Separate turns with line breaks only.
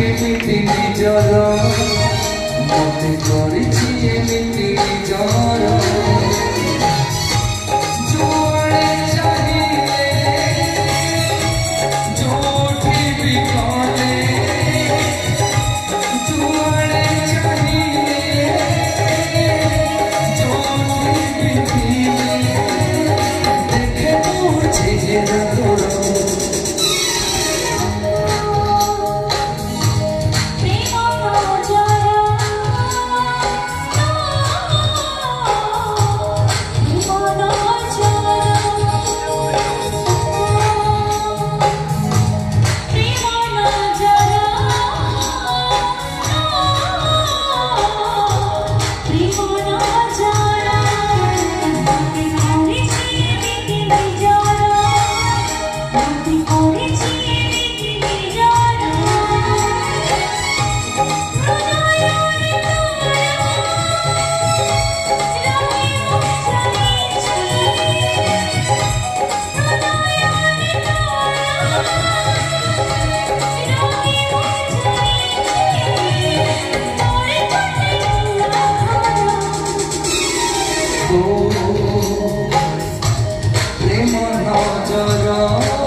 এমিতি নিজর মতে করেছি এমিতি নিজর Anyone know the girl?